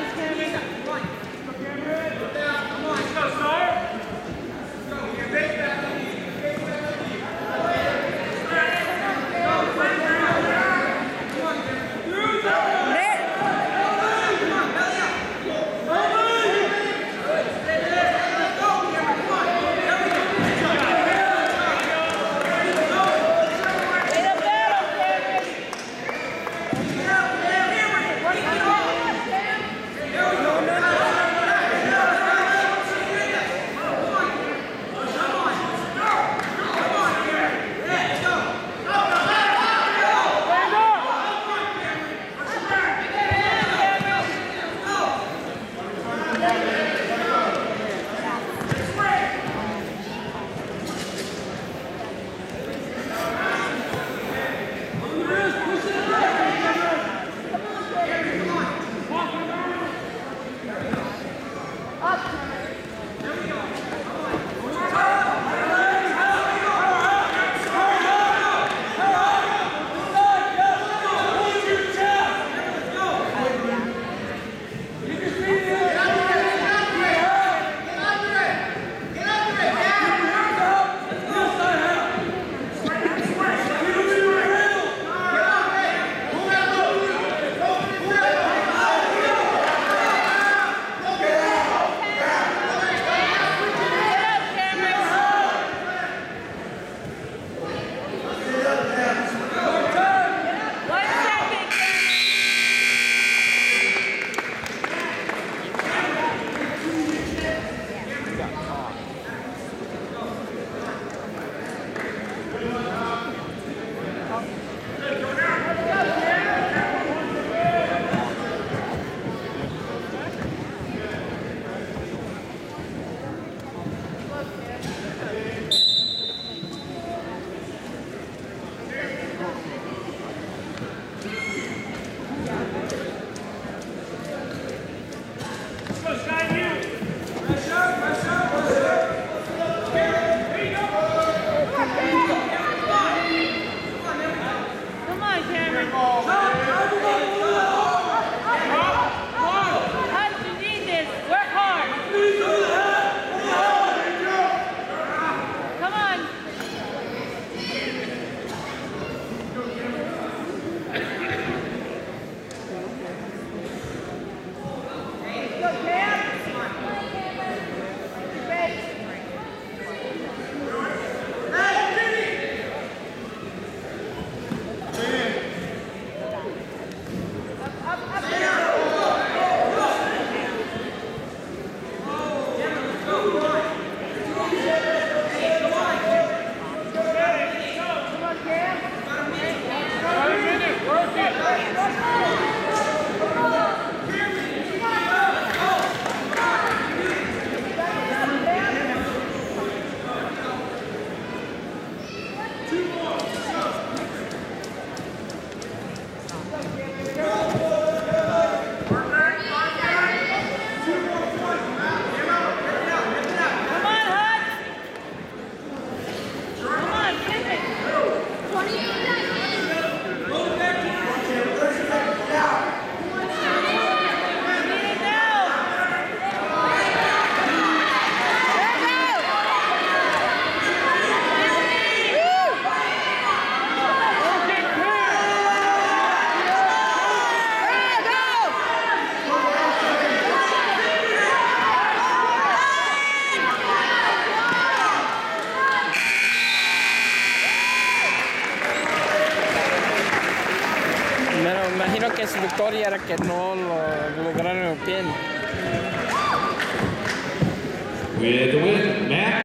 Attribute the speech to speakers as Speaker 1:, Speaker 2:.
Speaker 1: is going to people. Imagino que su victoria era que no lo lograron bien.
Speaker 2: With